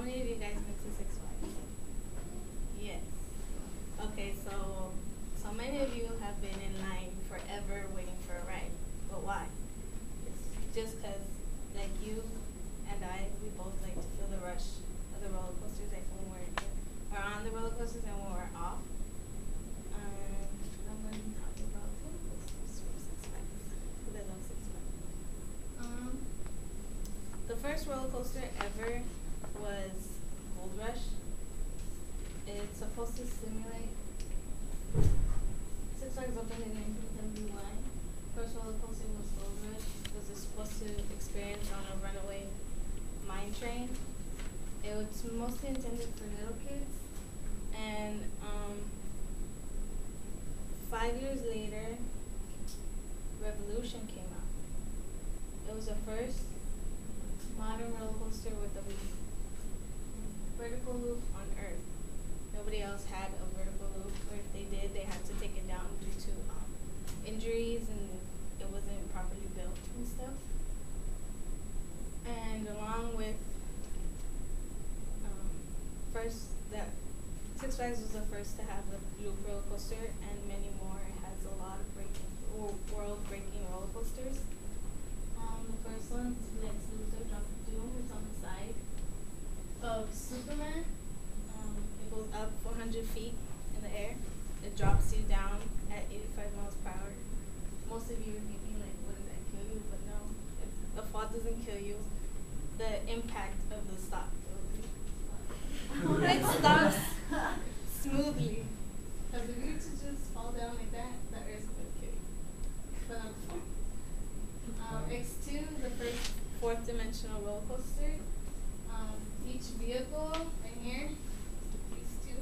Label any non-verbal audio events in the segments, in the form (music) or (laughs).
how many of you guys went to Six Flags? Yes. Okay, so so many of you have been in line forever waiting for a ride. But why? It's just because, like you and I, we both like to feel the rush of the roller coasters, like when we're or on the roller coasters and when we're off. Um, I'm going to talk about roller coasters from Six Flags, because I love Six Flags. Um, the first roller coaster ever was Gold Rush. It's supposed to simulate. Six Flags opened in 1971. First roller coaster was Gold Rush. Was it supposed to experience on a runaway mine train. It was mostly intended for little kids, and um, five years later, Revolution came out. It was the first modern roller coaster with a vertical loop on Earth. Nobody else had a vertical loop, or if they did, they had to take it down due to um, injuries and it wasn't properly built and stuff. And along with um, first that Six Flags was the first to have the loop roller coaster, and many more. It has a lot of breaking, world breaking roller coasters. Um, the first one is Lex Luthor Drop of Doom. It's on the side of Superman. Um, it goes up 400 feet in the air. It drops you down at 85 miles per hour. You are thinking like, wouldn't that kill you? But no, the fall doesn't kill you. The impact of the stop. (laughs) it stops smoothly. Because if you were to just fall down like that, the earth would kill you. But fall. Um, X2, the first fourth dimensional roller coaster. Um, each vehicle right here, these two,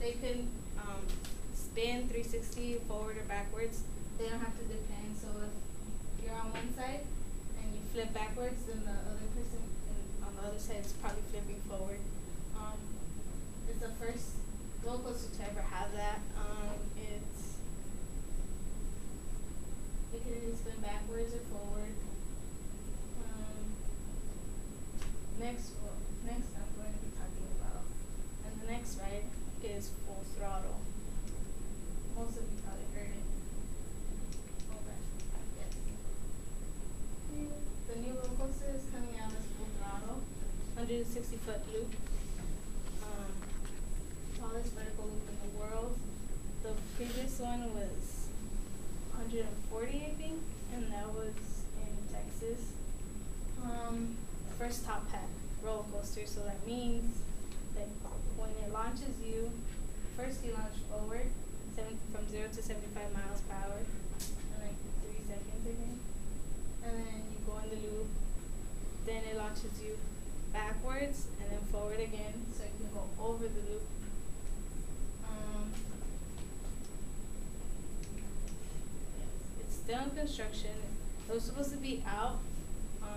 they can um, spin 360 forward or backwards. They don't have to depend. So if you're on one side and you flip backwards, then the other person on the other side is probably flipping forward. Um, it's the first roller coaster to ever have that. Um, it's it can either spin backwards or forward. Um, next, well, next I'm going to be talking about, and the next ride is Full Throttle. Most of you probably heard it. Okay. Yes. The new roller coaster is coming out as Full Throttle, 160 foot loop. Um, tallest vertical loop in the world. The previous one was 140, I think, and that was in Texas. Um, first top hat roller coaster, so that means that when it launches you, first you launch forward, seven, from zero to 75 miles per hour, in like three seconds, I think. And then you go in the loop, then it launches you backwards and then forward again, so you can go over the loop. Um, it's still in construction. It was supposed to be out on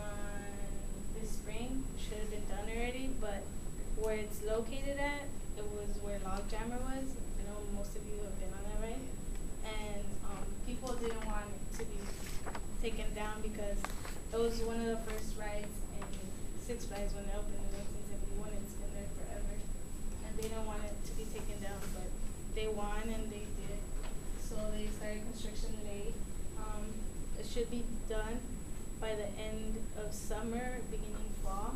this spring. Should have been done already, but where it's located at, it was where Logjammer was. I know most of you have been on that ride, and um, people didn't want it to be taken down because it was one of the first rides Six Flags when it opened in 1971. It's been there forever, and they didn't want it to be taken down, but they won and they did. So they started construction today. Um, it should be done by the end of summer, beginning fall.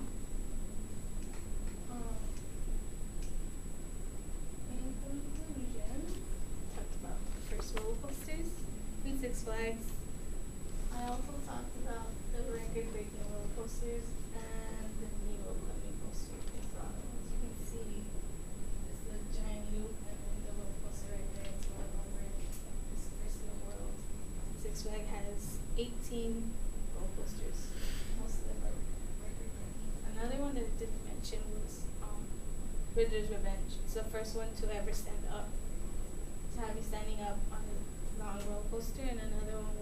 Um, in conclusion, talked about first roller coasters in Six Flags. I also talked about the record-breaking roller coasters and the new upcoming coaster in Toronto. As you can see, it's the giant loop and then the roller coaster right there. It's going over. It's first in the world. Has 18 roller coasters. Most of them are record-breaking. Another one that I didn't mention was um, Revenge. It's the first one to ever stand up. To have you standing up on a long roller coaster, and another one